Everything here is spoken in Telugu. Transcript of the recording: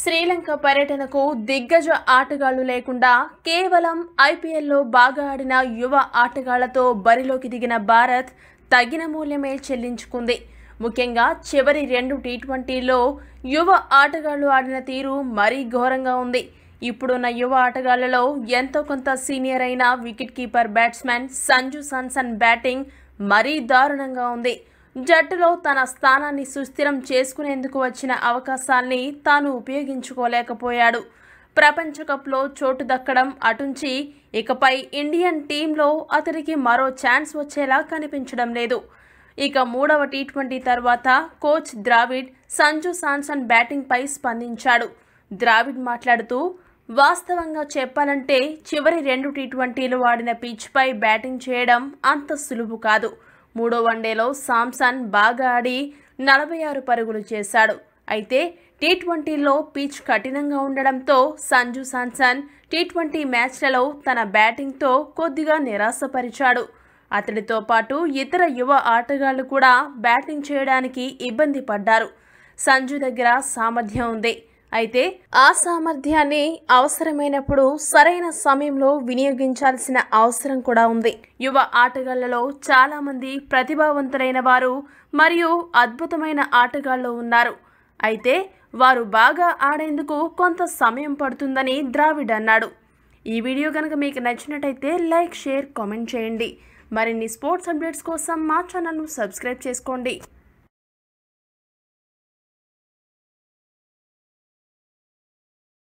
శ్రీలంక పర్యటనకు దిగ్గజ ఆటగాళ్ళు లేకుండా కేవలం ఐపీఎల్లో బాగా ఆడిన యువ ఆటగాళ్ళతో బరిలోకి దిగిన భారత్ తగిన మూల్యమే చెల్లించుకుంది. ముఖ్యంగా చివరి రెండు టీ ట్వంటీల్లో యువ ఆటగాళ్ళు ఆడిన తీరు మరీ ఘోరంగా ఉంది. ఇప్పుడున్న యువ ఆటగాళ్ళలో ఎంతో కొంత సీనియర్ అయిన wicket keeper batsmen Sanju Samson batting మరీ దారుణంగా ఉంది. జట్టులో తన స్థానాన్ని సుస్థిరం చేసుకునేందుకు వచ్చిన అవకాశాల్ని తాను ఉపయోగించుకోలేకపోయాడు. ప్రపంచ కప్లో చోటు దక్కడం అటుంచి ఇకపై ఇండియన్ టీంలో అతడికి మరో ఛాన్స్ వచ్చేలా కనిపించడం లేదు. ఇక మూడవ టీ ట్వంటీ తర్వాత కోచ్ ద్రావిడ్ సంజు సాన్సన్ బ్యాటింగ్పై స్పందించాడు. ద్రావిడ్ మాట్లాడుతూ వాస్తవంగా చెప్పాలంటే చివరి రెండు టీ ట్వంటీలు ఆడిన పిచ్పై బ్యాటింగ్ చేయడం అంత సులువు కాదు. మూడో వన్డేలో సామ్సన్ బాగా ఆడి నలభై ఆరు పరుగులు చేశాడు. అయితే టీ ట్వంటీలో పిచ్ కఠినంగా ఉండడంతో సంజు సాంసన్ టీ ట్వంటీ మ్యాచ్లలో తన బ్యాటింగ్తో కొద్దిగా నిరాశపరిచాడు. అతడితో పాటు ఇతర యువ ఆటగాళ్ళు కూడా బ్యాటింగ్ చేయడానికి ఇబ్బంది పడ్డారు. సంజు దగ్గర సామర్థ్యం ఉంది. అయితే ఆ సామర్థ్యాన్ని అవసరమైనప్పుడు సరైన సమయంలో వినియోగించాల్సిన అవసరం కూడా ఉంది. యువ ఆటగాళ్ళలో చాలా మంది ప్రతిభావంతులైన వారు మరియు అద్భుతమైన ఆటగాళ్ళు ఉన్నారు. అయితే వారు బాగా ఆడేందుకు కొంత సమయం పడుతుందని ద్రావిడ్ అన్నాడు. ఈ వీడియో కనుక మీకు నచ్చినట్టయితే లైక్ షేర్ కామెంట్ చేయండి. మరిన్ని స్పోర్ట్స్ అప్డేట్స్ కోసం మా ఛానల్ను సబ్స్క్రైబ్ చేసుకోండి.